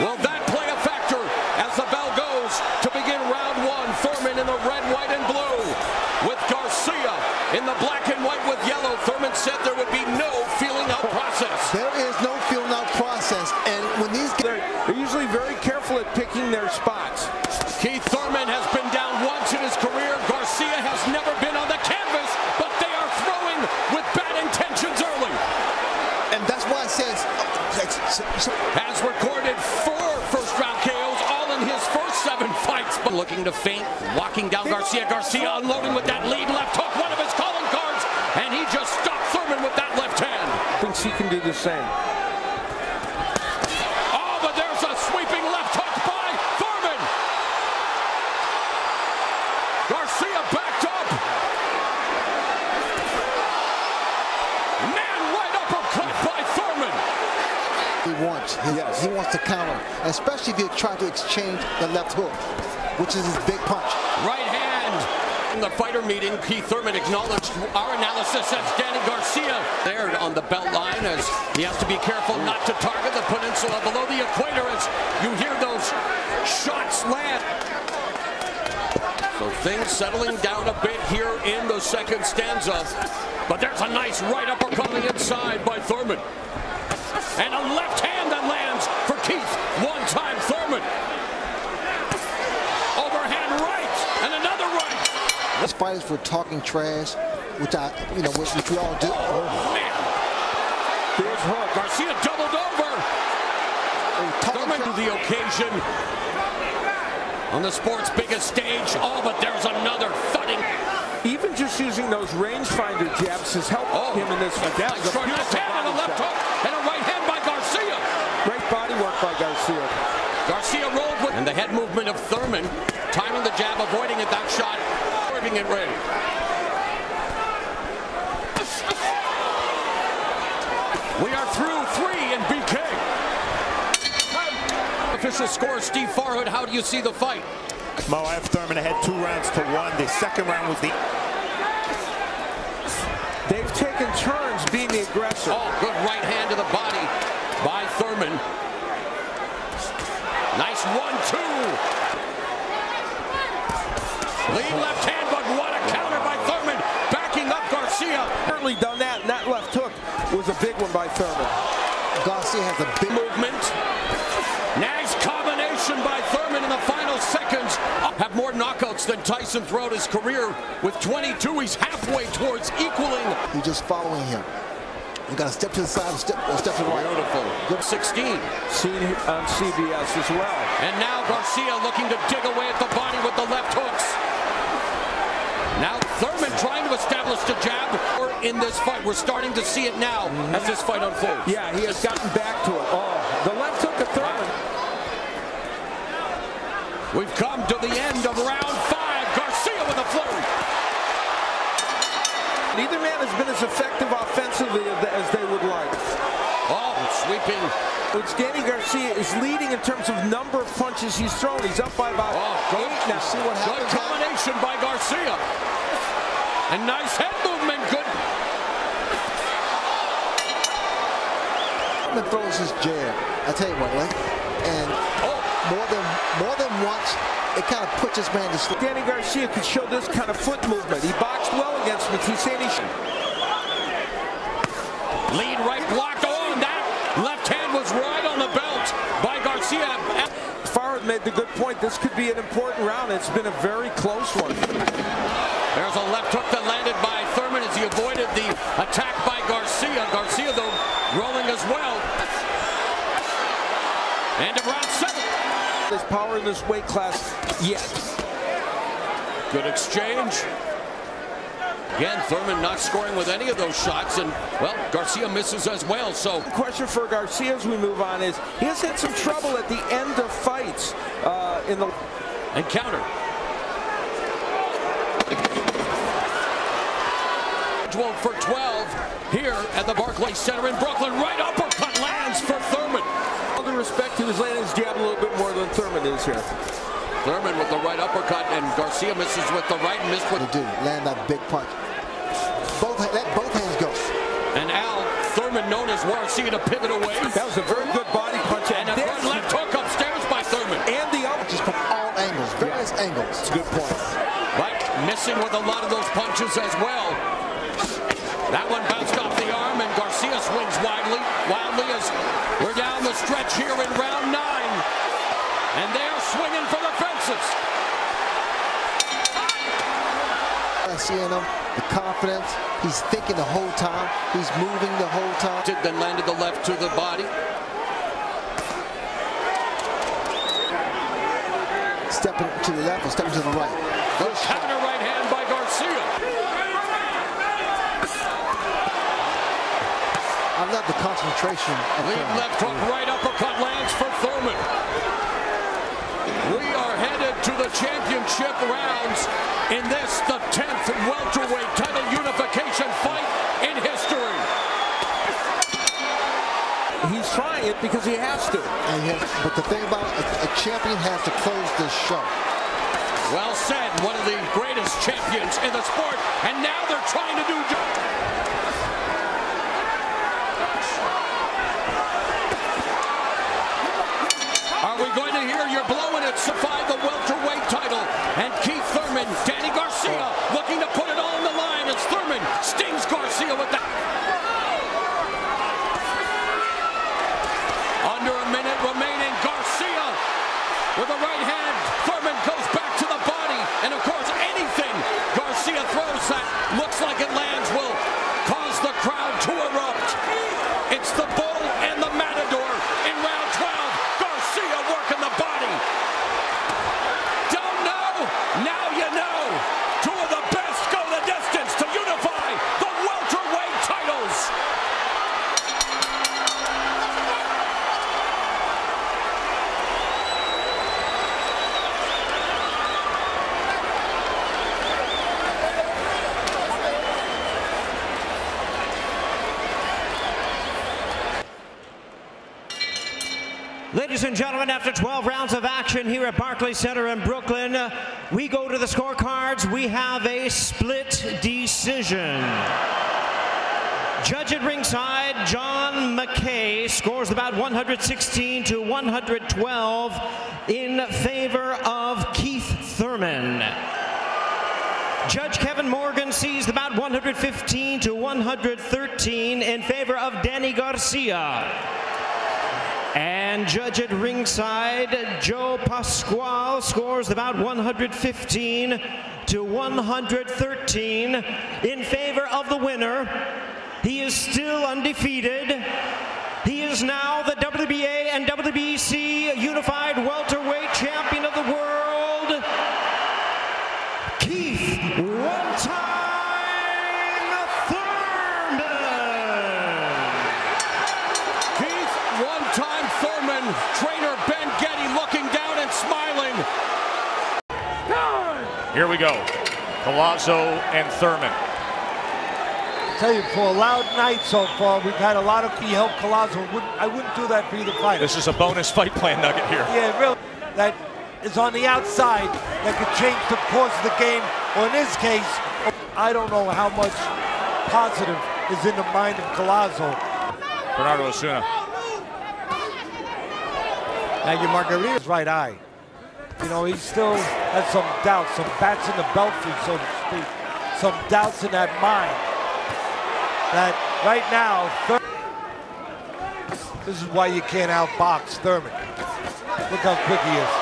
Will that play a factor as the bell goes to begin round one? Thurman in the red, white, and blue with Garcia in the black and white with yellow. Thurman said there would be no feeling out process. There is no feeling out process, and when these They're, they're usually very careful at picking their spots. Keith Thurman has been down once in his career. Garcia has never been on the canvas, but they are throwing with bad intentions early. and that's why I said Has recorded four first round KOs, all in his first seven fights. But looking to faint, walking down Garcia. Garcia unloading with that lead left hook, one of his calling cards, and he just stopped Thurman with that left hand. Thinks he can do the same. Oh, but there's a sweeping left hook by Thurman. Garcia backed up. Man, right uppercut by Thurman. he wants. His- Yes. He wants to counter, especially if you try to exchange the left hook, which is his big punch. Right hand. In the fighter meeting, Keith Thurman acknowledged our analysis as Danny Garcia there on the belt line as he has to be careful not to target the peninsula below the equator as you hear those shots land. So things settling down a bit here in the second stanza. But there's a nice right uppercut on the inside by Thurman. And a left hand that lands for Keith. One time Thurman. Overhand right and another right. These fighters were talking trash, which I, you know, which, which we all do. Oh, man. Here's Hook. Garcia doubled over. Talking Thurman to the occasion. On the sport's biggest stage. Oh, but there's another thudding. Even just using those rangefinder jabs has helped Oh, him in this fight. That was a short left beautiful hand and a left shot. hook and a right hand by Garcia. Great body work by Garcia. Garcia rolled with and the head movement of Thurman, timing the jab, avoiding it that shot, working it ready. We are through three in BK. Official score, Steve Farhood. How do you see the fight? Mo, have Thurman ahead two rounds to one. The second round was the They've taken turns being the aggressor. Oh, good right hand to the body by Thurman. Nice one-two. Lead left hand, but what a counter by Thurman. Backing up Garcia. Certainly done that, and that left hook was a big one by Thurman. Garcia has a big Movement. Nice combination by Thurman in the final seconds. Have more knockouts than Tyson throughout his career. With 22, he's halfway towards equaling. You're just following him. You got to step to the side, step, or step to the right. Beautiful. Good 16. Seen on CBS as well. And now Garcia looking to dig away at the body with the left hooks. Now Thurman trying to establish the jab in this fight. We're starting to see it now as this fight unfolds. Yeah, he has gotten back to it. Oh, the left hook of Thurman. We've come to the end of round five. Garcia with a flurry. Neither man has been as effective offensively as they would like. Oh, sweeping. Which Danny Garcia is leading in terms of number of punches he's thrown. He's up by about Oh, good. eight now. See what Good combination by Garcia. And nice head movement. Good. Thurman throws his jab. I tell you what, like, and Oh, more than more than once, it kind of puts his man to sleep. Danny Garcia could show this kind of foot movement. He boxed well against Matisani. lead right blocked. Oh, that left hand was right on the belt by Garcia. Farhood made the good point. This could be an important round. It's been a very close one. There's a left hook that landed by Thurman as he avoided the attack by Garcia. Garcia, though, rolling as well. End of round seven. There's power in this weight class yet. Good exchange. Again, Thurman not scoring with any of those shots, and, well, Garcia misses as well, so Question for Garcia as we move on is he has had some trouble at the end of fights uh, in the and counter. scheduled for 12 here at the Barclays Center in Brooklyn. Right uppercut lands for Thurman. All the respect to his landing his jab a little bit more than Thurman is here. Thurman with the right uppercut, and Garcia misses with the right and missed with... He did land that big punch. Both, let both hands go. And Al Thurman, known as Garcia, to pivot away. That was a very good body punch. And a left hook upstairs by Thurman. And the other just from all angles, various yeah. angles. It's a good point. Right, missing with a lot of those punches as well. That one bounced off the arm, and Garcia swings wildly, wildly as we're down the stretch here in round nine. And they're swinging for the fences. I see him the confidence. He's thinking the whole time. He's moving the whole time. Then landed the left to the body. Stepping to the left or stepping to the right. Counter right hand by Garcia. I love the concentration. Lead Thurman. left hook, right uppercut lands for Thurman. We are headed to the championship rounds in this, the 10th welterweight title unification fight in history. He's trying it because he has to. And he has- but the thing about it, a, a champion has to close this show. Well said, one of the greatest champions in the sport, and now they're trying to do. Are we going to hear survive the welterweight title? And Keith Thurman, Danny Garcia looking to put it all on the line as Thurman stings Garcia with that. Under a minute remaining, Garcia with a right hand. Thurman goes back to the body. And of course, anything Garcia throws that looks like it lands will cause the crowd to erupt. It's the bull and the matador in round 12. Garcia working the body. Don't know? Now you know. Two of the best go the distance to unify the welterweight titles. Ladies and gentlemen, after 12 rounds of action here at Barclays Center in Brooklyn, we go to the scorecards. We have a split decision. Judge at ringside, John McKaie scores about 116 to 112 in favor of Keith Thurman. Judge Kevin Morgan sees about 115 to 113 in favor of Danny Garcia. And judge at ringside, Joe Pasquale scores about 115 to 113 in favor of the winner. He is still undefeated. He is now the WBA and WBC Unified Welterweight Champion of the World. Keith One Time Thurman. Keith, one-time Thurman, trainer Ben Getty looking down and smiling. Here we go. Collazo and Thurman. I tell you, for a loud night so far, we've had a lot of he helped Collazo. Wouldn't, I wouldn't do that for either fighter. This is a bonus fight plan nugget here. Yeah, really. That is on the outside that could change the course of the game. Or in this case, I don't know how much positive is in the mind of Collazo. Bernardo Osuna. Thank you, Margarita's right eye. You know, he still has some doubts, some bats in the belfry, so to speak. Some doubts in that mind. That right now, this is why you can't outbox Thurman. Look how quick he is.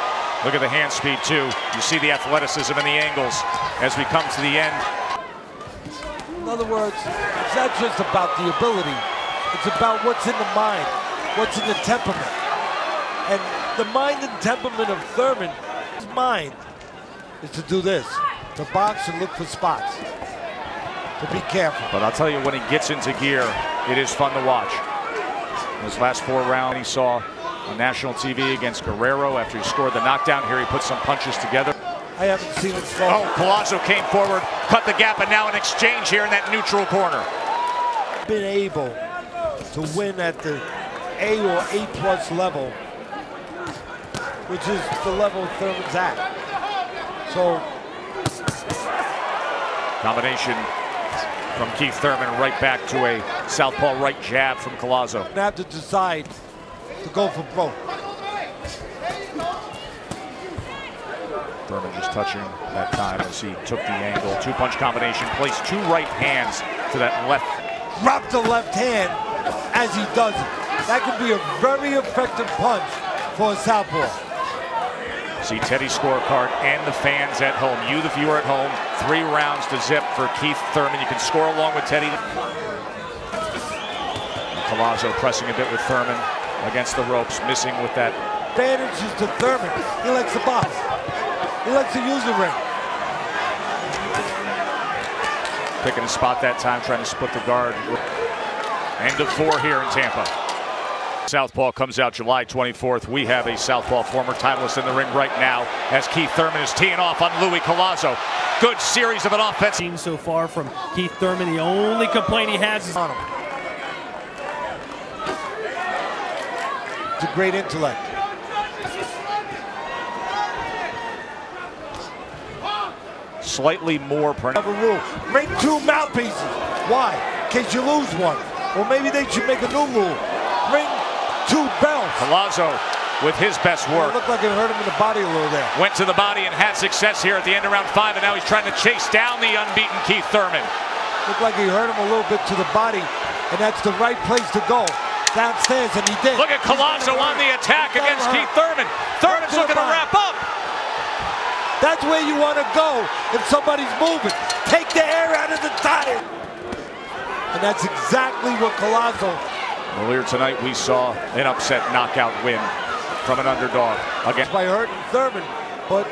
Look at the hand speed, too. You see the athleticism and the angles as we come to the end. In other words, it's not just about the ability. It's about what's in the mind, what's in the temperament. And the mind and temperament of Thurman, mind, is to do this, to box and look for spots, to be careful. But I'll tell you, when he gets into gear, it is fun to watch. In his last four rounds he saw on national TV against Guerrero after he scored the knockdown. Here he put some punches together. I haven't seen it so. Oh, Collazo came forward, cut the gap, and now an exchange here in that neutral corner. been able to win at the A or A plus level, which is the level Thurman's at. So Combination from Keith Thurman right back to a southpaw right jab from Collazo. gonna have to decide to go for both. Thurman just touching that time as he took the angle. Two punch combination, placed two right hands to that left. Drop the left hand as he does it. That could be a very effective punch for a southpaw. See Teddy's scorecard and the fans at home. You, the viewer at home, three rounds to zip for Keith Thurman. You can score along with Teddy. Collazo pressing a bit with Thurman against the ropes, missing with that. Advantage is to Thurman. He likes the box. He likes to use the ring. Picking a spot that time, trying to split the guard. End of four here in Tampa. Southpaw comes out July 24th. We have a Southpaw former titleist in the ring right now as Keith Thurman is teeing off on Louis Collazo. Good series of an offense. Seen so far from Keith Thurman. The only complaint he has is on him. It's a great intellect. Slightly more Have a rule. Make two mouthpieces. Why? In case you lose one. Or maybe they should make a new rule. Bring two belts. Collazo with his best work. It looked like it hurt him in the body a little there. Went to the body and had success here at the end of round five, and now he's trying to chase down the unbeaten Keith Thurman. Looked like he hurt him a little bit to the body, and that's the right place to go. Downstairs, and he did. Look at Collazo on the attack against Keith Thurman. Thurman's looking to wrap up. That's where you want to go if somebody's moving. Take the air out of the tire. And that's exactly what Collazo. Earlier tonight, we saw an upset knockout win from an underdog against by hurting Thurman, but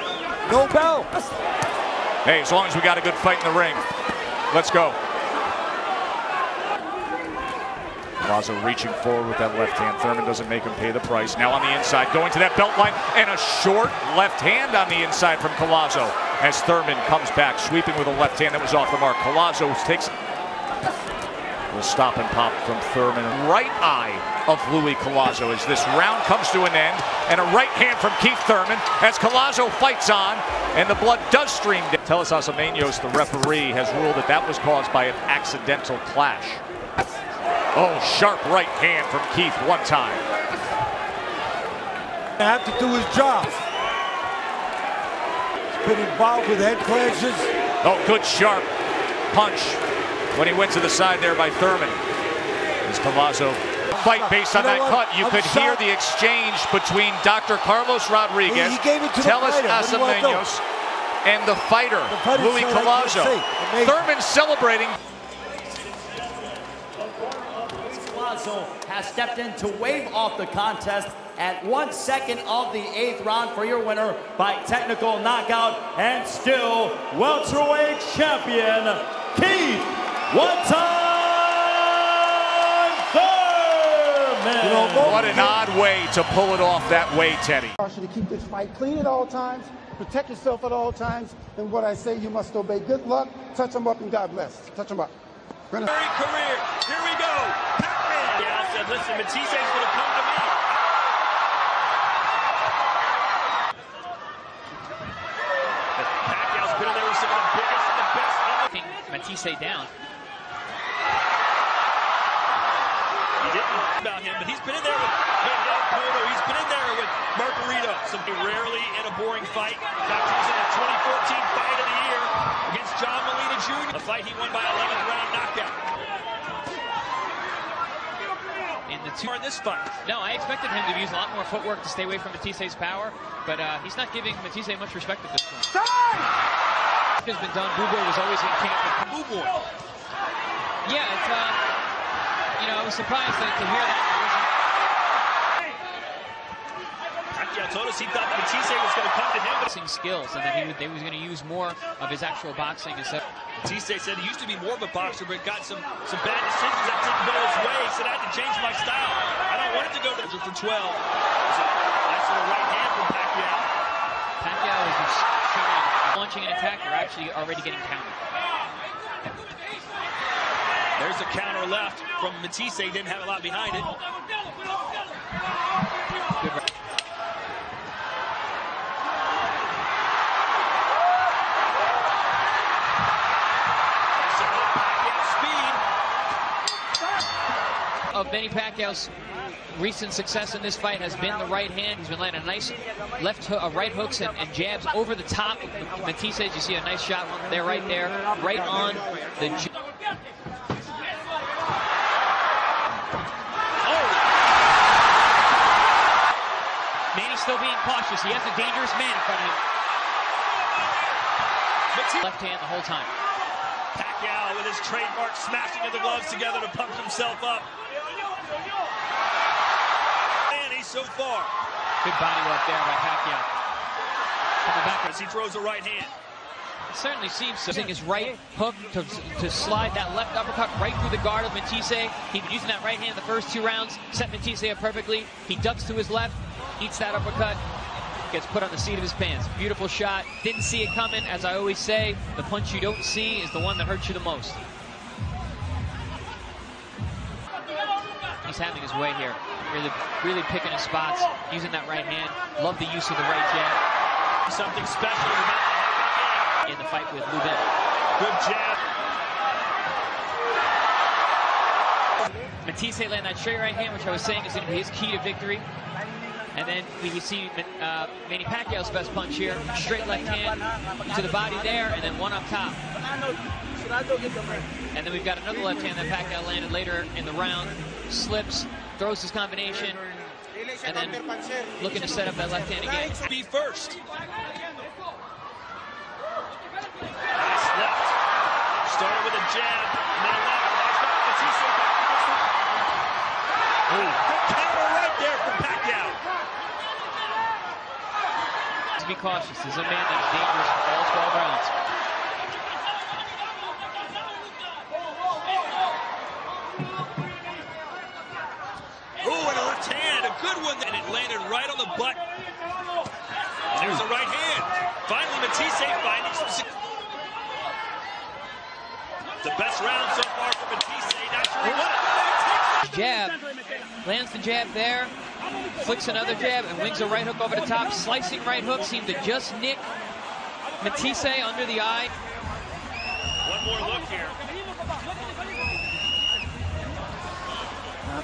no bell. Hey, as long as we got a good fight in the ring, let's go. Collazo reaching forward with that left hand. Thurman doesn't make him pay the price. Now on the inside, going to that belt line, and a short left hand on the inside from Collazo as Thurman comes back, sweeping with a left hand that was off the mark. Collazo takes will stop and pop from Thurman. Right eye of Louis Collazo as this round comes to an end. And a right hand from Keith Thurman as Collazo fights on. And the blood does stream down. Telis Assimenios, the referee, has ruled that that was caused by an accidental clash. Oh, sharp right hand from Keith one time. Have to do his job. He's been involved with head clashes. Oh, good sharp punch when he went to the side there by Thurman. As Collazo fight based on you know that what? cut, you I'm could hear the exchange between Dr. Carlos Rodriguez, He- he gave it to the fighter. What do you wanna do? Assimenios, and the fighter, fighter Louis said, "I can't Collazo. see." Amazing. Thurman celebrating. Collazo has stepped in to wave off the contest at one second of the eighth round for your winner by technical knockout and still welterweight champion, Keith One Time Thurman. You know, What an odd way to pull it off that way, Teddy. caution to keep this fight clean at all times, protect yourself at all times, and what I say, you must obey. Good luck, touch them up, and God bless. Touch them up. Gonna- career. Here we go. Pac-Man. Yeah, I said, listen, Matthysse's going to come to me. Pacquiao's been in there with some of the biggest and the best. Matthysse down. He didn't about him, but he's been in there with Miguel Cotto. He's been in there with Margarito. Something rarely in a boring fight. Got chosen the 2014 fight of the year against John Molina Jr. A fight he won by 11th round knockout. In the two. In this fight. No, I expected him to use a lot more footwork to stay away from Matthysse's power, but uh, he's not giving Matthysse much respect at this point. Time! Has been done. Bubo was always in camp with Bubo. Yeah, it's, uh, you know, I was surprised to, to hear that. Pacquiao told us he thought that Matthysse was going to come to him, but Boxing skills, and that he, would, they was going to use more of his actual boxing instead. Matthysse said he used to be more of a boxer, but got some some bad decisions that didn't go his way. He said I had to change my style. I don't want it to go to for 12. There's a nice little right hand from Pacquiao. Pacquiao is just showing launching an attack. They're actually already getting countered. There's a counter left from Matthysse. Didn't have a lot behind it. Of Benny Pacquiao's recent success in this fight has been the right hand. He's been landing a nice left hook, uh, right hooks and, and, jabs over the top. Matthysse, you see a nice shot there, right there, right on the. Being. He has a dangerous man in front of him. Left hand the whole time. Pacquiao with his trademark smashing of the gloves together to pump himself up. Manny so far. Good body work there by Pacquiao. Coming back as he throws a right hand. It certainly seems so. Using his right hook to, to slide that left uppercut right through the guard of Matthysse. He's been using that right hand the first two rounds, set Matthysse up perfectly. He ducks to his left, eats that uppercut, gets put on the seat of his pants. Beautiful shot. Didn't see it coming. As I always say, the punch you don't see is the one that hurts you the most. He's having his way here. Really, really picking his spots, using that right hand. Love the use of the right jab. Something special about in the fight with Lubin. Good jab. Matthysse land that straight right hand, which I was saying is going to be his key to victory. And then we can see uh, Manny Pacquiao's best punch here. Straight left hand to the body there, and then one up top. And then we've got another left hand that Pacquiao landed later in the round. Slips, throws his combination, and then looking to set up that left hand again. Be first. Nice left. Started with a jab, and then a left. Ooh. Good counter right there from Pacquiao. Be cautious. This is a man that's dangerous for all 12 rounds. Ooh, and a left hand, a good one, and it landed right on the butt. And there's a right hand. Finally, Matthysse finding some. The best round so far for Matthysse. Not sure what. Jab. Lands the jab there. Flicks another jab and wings a right hook over the top. Slicing right hook seemed to just nick Matthysse under the eye. One more look here.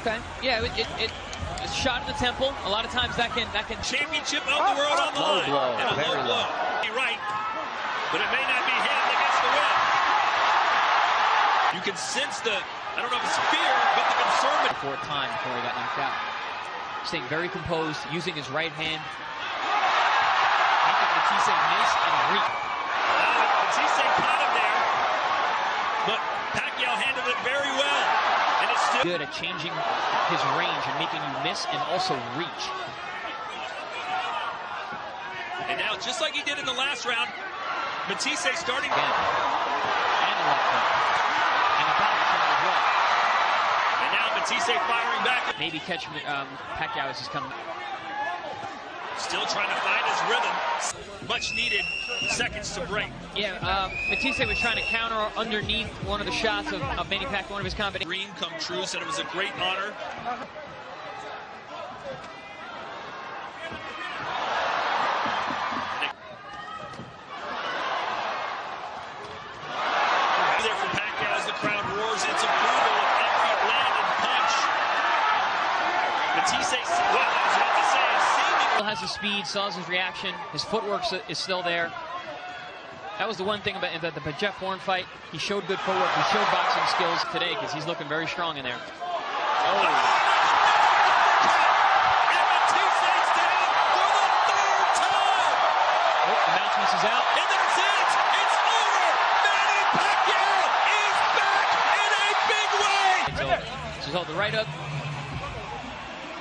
Okay. Yeah, it, it, it it's shot in the temple. A lot of times that can that can championship of the world on the low line. blow, and a very low blow. You're right, but it may not be him that gets the win. You can sense the I don't know if it's fear, but the concern. Fourth time before he got knocked out. Staying very composed, using his right hand. Making Matthysse miss and reach. Matthysse caught him there, but Pacquiao handled it very well. And it's still good at changing his range and making you miss and also reach. And now, just like he did in the last round, Matthysse starting again. And the left hook. And the body shot as well. Now firing back. Maybe catch um, Pacquiao as he's coming. Still trying to find his rhythm. Much needed seconds to break. Yeah, um, Matthysse was trying to counter underneath one of the shots of, of Manny Pacquiao, one of his combinations. Dream come true, said it was a great honor. There for Pacquiao as the crowd roars its approval of every landed punch. Matthysse, well, I was about to say, the speed, has his reaction. His footwork is still there. That was the one thing about the, the Jeff Horn fight. He showed good footwork. He showed boxing skills today because he's looking very strong in there. Oh. Is out. And that's it! It's over! Manny Pacquiao is back in a big way! So hold the right hook,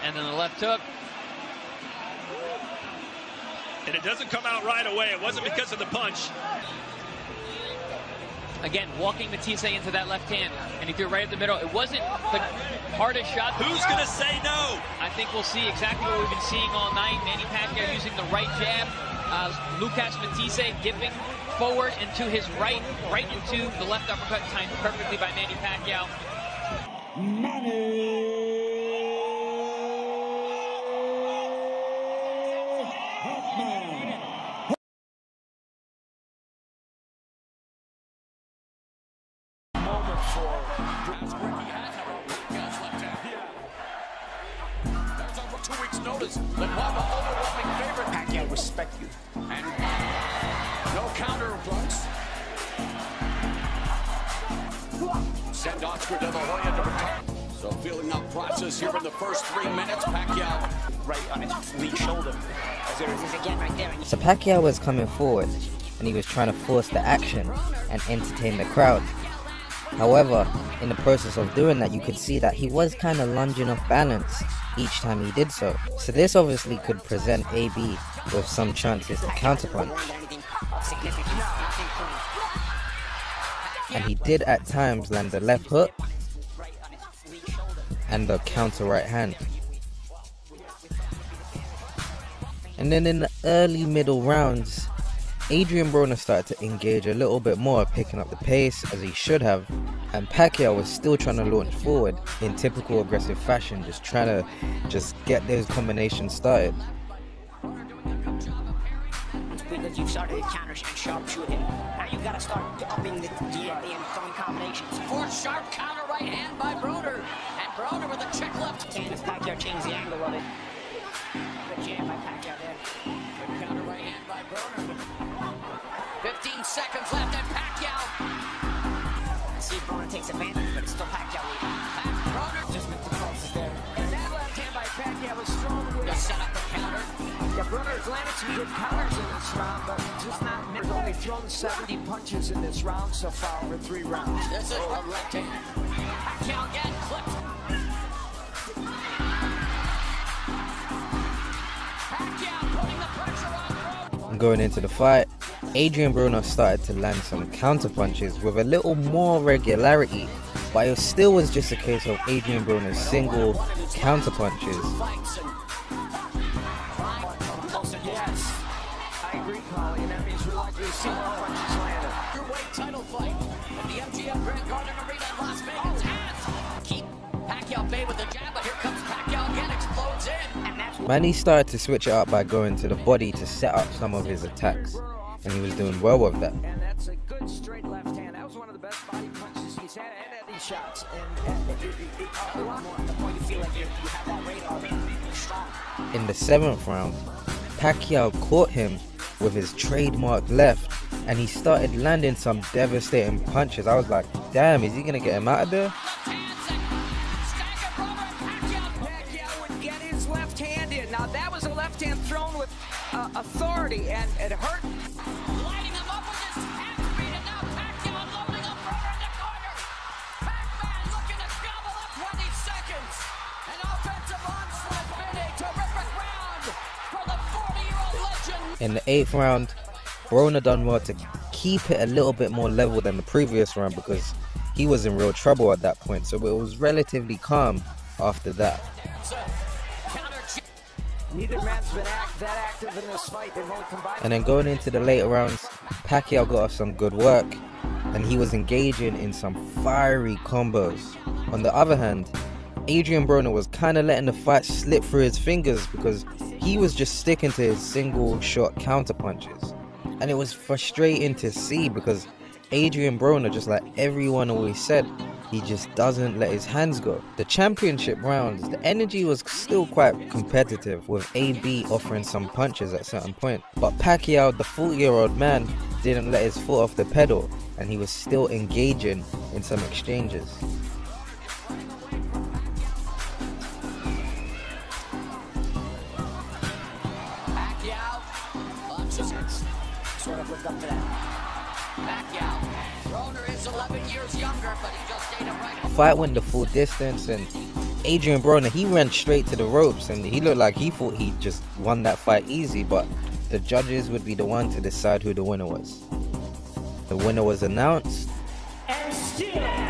and then the left hook. And it doesn't come out right away. It wasn't because of the punch. Again, walking Matthysse into that left hand, and he threw it right at the middle. It wasn't the hardest shot. Who's going to say no? I think we'll see exactly what we've been seeing all night. Manny Pacquiao using the right jab. Uh, Lucas Matthysse dipping forward into his right, right into the left uppercut, timed perfectly by Manny Pacquiao. Respect you. And no counter blunts. Send Oscar De La Hoya to retire. So feeling out process here in the first three minutes. Pacquiao right on his weak shoulder. As there is again right there. So Pacquiao was coming forward and he was trying to force the action and entertain the crowd. However, in the process of doing that, you could see that he was kind of lunging off balance each time he did so. So this obviously could present AB with some chances to counterpunch. And he did at times land the left hook and the counter right hand. And then in the early middle rounds, Adrian Broner started to engage a little bit more, picking up the pace as he should have, and Pacquiao was still trying to launch forward in typical aggressive fashion, just trying to just get those combinations started. Because you've started to counter and sharpshooting. Now you've got to start upping the, the, the throwing combinations. Fourth sharp counter right hand by Broner. And Broner with a check left. And Pacquiao changed the angle of it. Good jam by Pacquiao there. Good counter right hand by Broner. 15 seconds left and Pacquiao. See if Broner takes advantage, but it's still Pacquiao leading. Broner just missed the crosses there. And that left hand by Pacquiao was strong with Just set up the counter. Yeah, Broner's landed some good counters in this round, but just not. He's only thrown 70 punches in this round so far over three rounds. This is the left hand. Pacquiao again clipped. Pacquiao putting the pressure on the. I'm going into the fight, Adrian Broner started to land some counter punches with a little more regularity, but it still was just a case of Adrian Broner's single counter punches. Manny started to switch it up by going to the body to set up some of his attacks, and he was doing well with that. And that's a good straight left hand. That was one of the best body punches he's had and at these shots. And, and it, it, it, a lot more the point you feel like you have that radar strong. In the seventh round, Pacquiao caught him with his trademark left, and he started landing some devastating punches. I was like, damn, is he gonna get him out of there? Pacquiao would get his left hand in. Now that was a left hand thrown with uh, authority, and it hurt. An offensive onslaught has been a terrific round for the 40-year-old legend. In the eighth round, Broner done well to keep it a little bit more level than the previous round because he was in real trouble at that point. So it was relatively calm after that. Neither man's been act, that active in this fight. They've only combined. And then going into the later rounds, Pacquiao got us some good work and he was engaging in some fiery combos. On the other hand, Adrian Broner was kind of letting the fight slip through his fingers because he was just sticking to his single shot counter punches. And it was frustrating to see because Adrian Broner, just like everyone always said, he just doesn't let his hands go. The championship rounds, the energy was still quite competitive with AB offering some punches at certain point. But Pacquiao, the 40 year old man, didn't let his foot off the pedal and he was still engaging in some exchanges. Fight went the full distance and Adrian Broner, he ran straight to the ropes and he looked like he thought he just won that fight easy, but the judges would be the one to decide who the winner was. The winner was announced And still